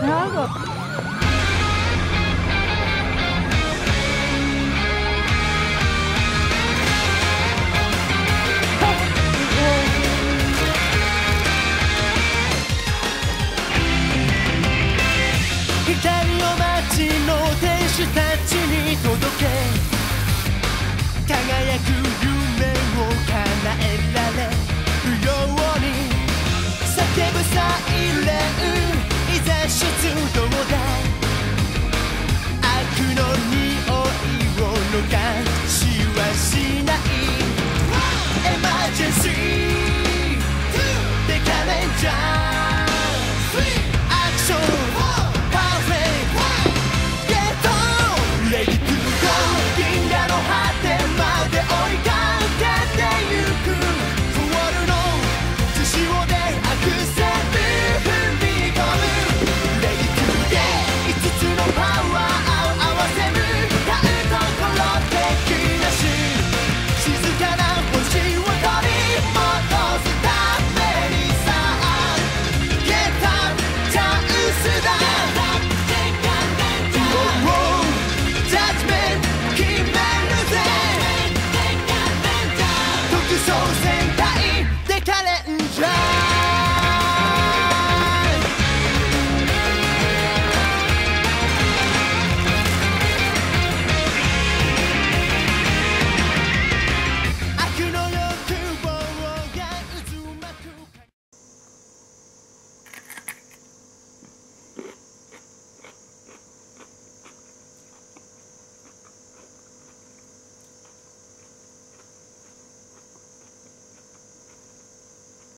やだ。